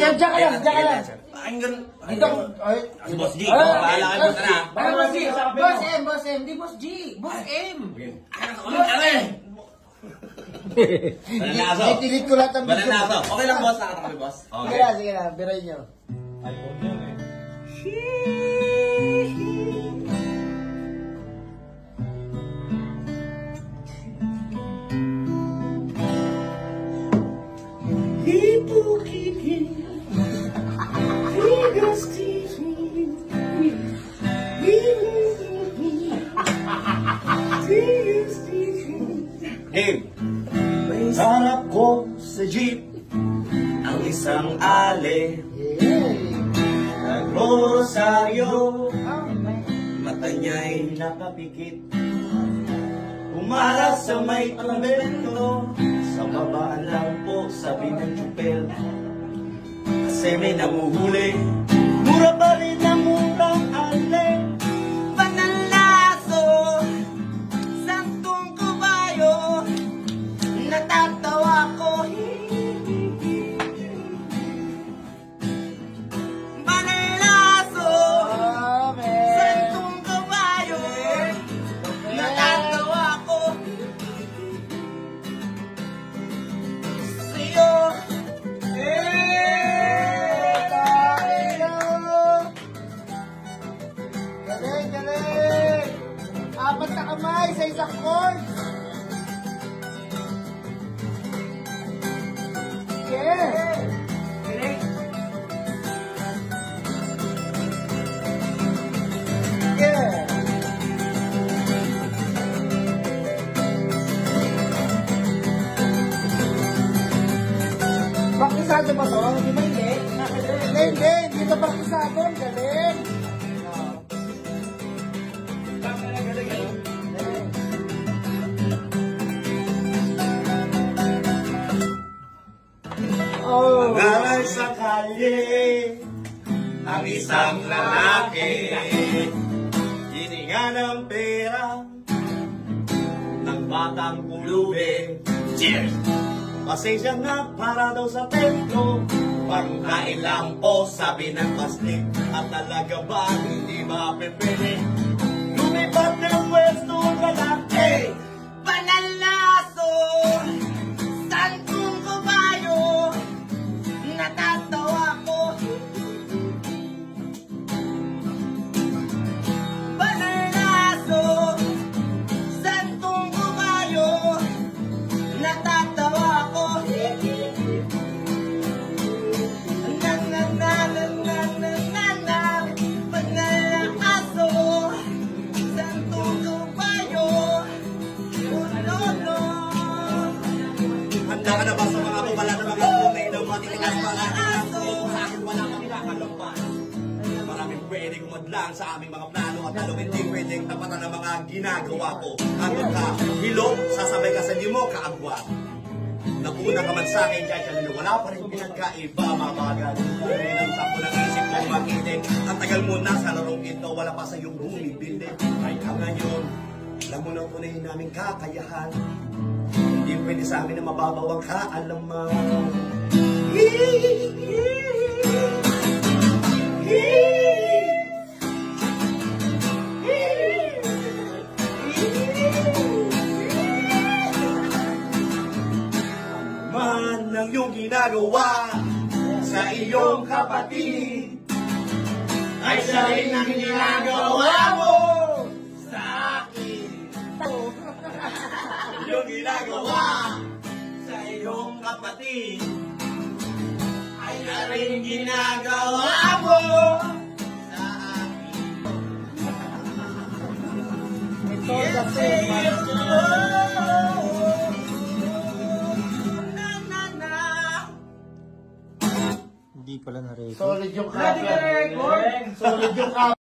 Diyan ka lang, diyan ka lang. Pakinggan. Dito, ay. Si Boss G, bahala kayo ay, punta na. Baka Boss G, Boss M, Boss M, di Boss G, Boss M. Ano ka rin? Bananaso. Itilit ko lahat ang video. Bananaso. Okay lang, boss. Nakatabi, boss. Sige na, sige na, biray nyo. Hey! Jeep ang isang ale. Nagro-rosaryo Mata niya'y nakapikit. Umara sa may konvento Sa babaan lang po sabi ng chupel. Kasi may namuhuli Mura pa rin ang murang ale Panalaso Santong kabayo Natatawa Galing, galing. Apat na kamay sa isang chord. Yeah. Yeah. Praktisado ba to? Ba hindi? Hindi, hindi. Hindi ka praktisado. Ang Galing. Sa kalye ang isang lalaki. Hininga ng pera ng batang pulubi. Cheers! Pasensya na para daw sa templo. Pangkain lang po sabi ng pasnik. At talaga ba hindi mapipili pwedeng madlang sa aming mga plano at lalo hindi pwedeng tapatan ang mga ginagawa ko. Ano ka, hilong, sasabay ka sa limo, kaagwa. Nauna ka man sa akin kahit kanino, wala pa rin pinagkaiba mga. Ngayon ang tapo ng isip ko makinig. Ang tagal mo na sa larong ito, wala pa sa iyong bumibili. Ay ka ngayon, alam mo na tunay naming kakayahan. Hindi pwede sa amin na mababaw ang kaalaman. Ginagawa sa iyong kapatid ay siya rin ang ginagawa mo sa akin. Yung ginagawa sa iyong kapatid ay na rin ginagawa mo sa akin. Ito kasi. Hindi pala na-record. Solid yung cover. Solid yung cover.